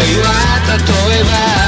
た例えば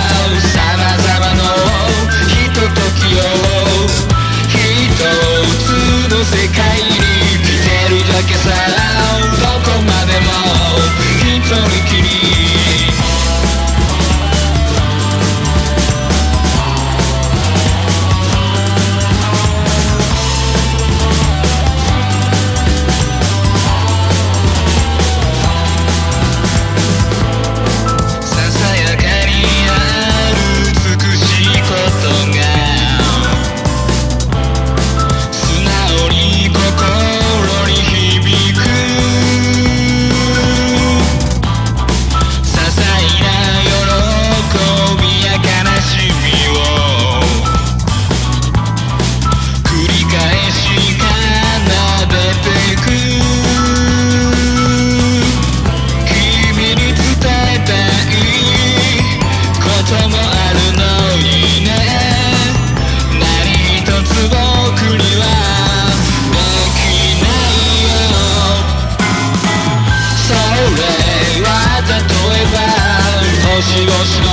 しの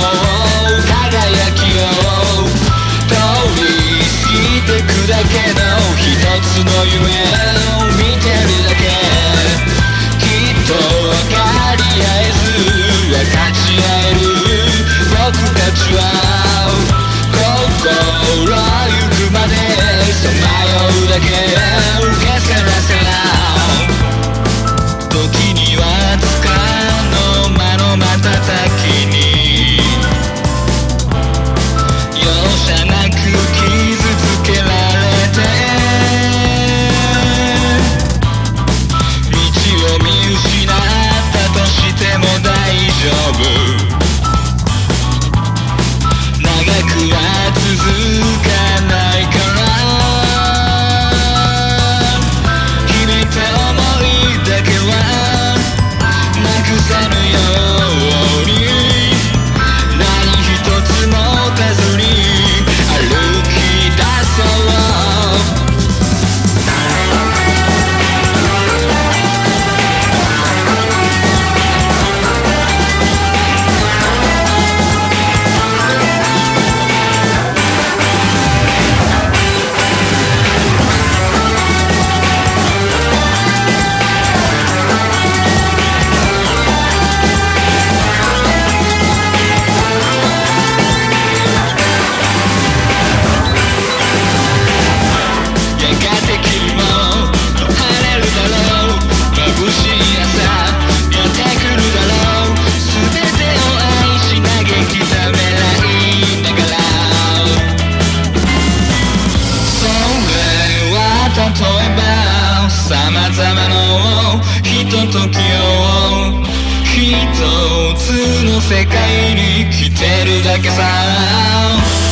輝きを通り過ぎてくだけの一つの夢を見てるだけきっと分かり合えず分かち合える僕たちは心ゆくまでさまようだけけせらせら時にはつかの間の瞬きの世界に来てるだけさ。